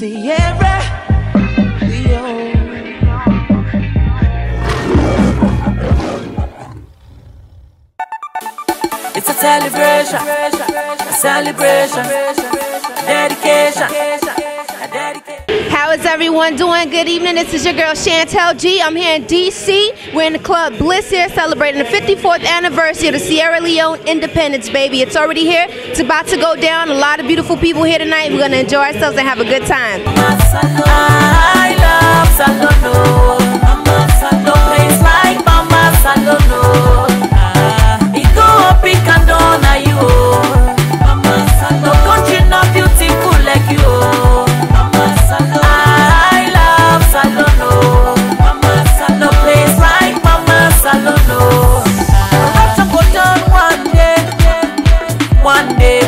Sierra Leone. It's a celebration, a celebration, dedication, dedication. How is everyone doing? Good evening. This is your girl Chantel G. I'm here in DC. We're in the club Bliss here celebrating the 54th anniversary of the Sierra Leone Independence, baby. It's already here. It's about to go down. A lot of beautiful people here tonight. We're going to enjoy ourselves and have a good time.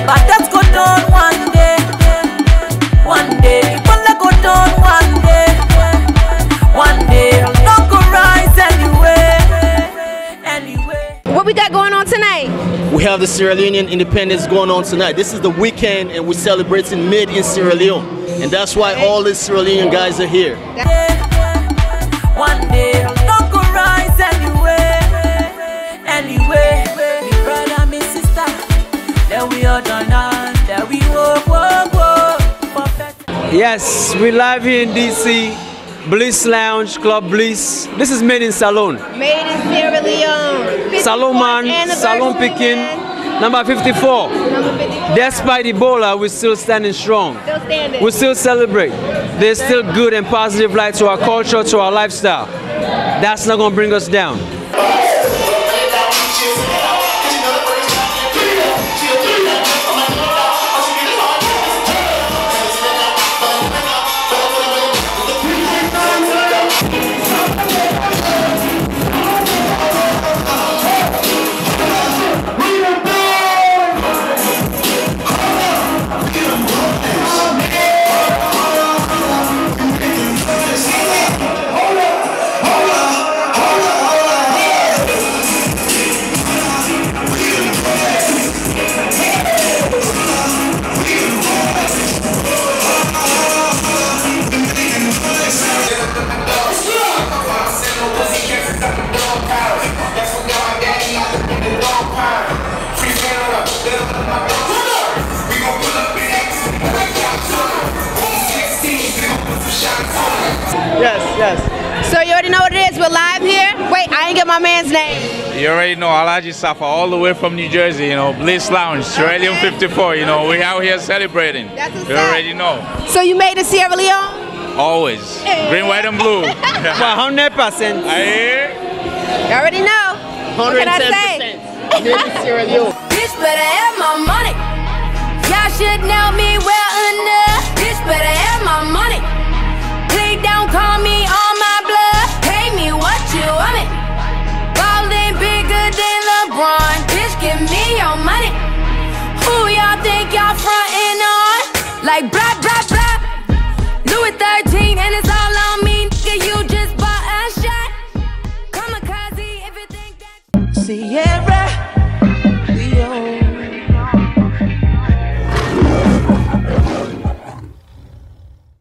But that's go down one day. One day, gonna go down one day. One day, not gonna rise anyway. Anyway. What we got going on tonight? We have the Sierra Leonean independence going on tonight. This is the weekend and we're celebrating mid in Sierra Leone. And that's why all the Sierra Leonean guys are here. One Yes, we live here in DC, Bliss Lounge, Club Bliss. This is made in Salone. Made in Sierra Leone. 54th Salone man, Salone pikin, number 54. Number 54. Despite Ebola, we're still standing strong. Still standing. We still celebrate. There's still good and positive light to our culture, to our lifestyle. That's not gonna bring us down. Yes, yes. So you already know what it is. We're live here. Wait, I ain't get my man's name. You already know Alaji Safa all the way from New Jersey, you know, Bliss Lounge, Australian 54, you know, we out here celebrating. That's what's you up. already know. So you made in Sierra Leone? Always. Green, white, and blue. 100%. Aye. You already know. What can I say? 110%. Mid Sierra Leone. Bitch better have my money. Y'all should know me think y'all frontin' on? Like blah blah blah. Louis 13 and it's